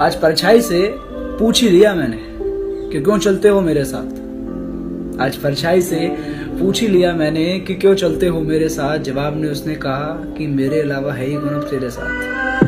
आज परछाई से पूछ ही लिया मैंने कि क्यों चलते हो मेरे साथ। आज परछाई से पूछ ही लिया मैंने कि क्यों चलते हो मेरे साथ। जवाब ने उसने कहा कि मेरे अलावा है ही कौन तेरे साथ।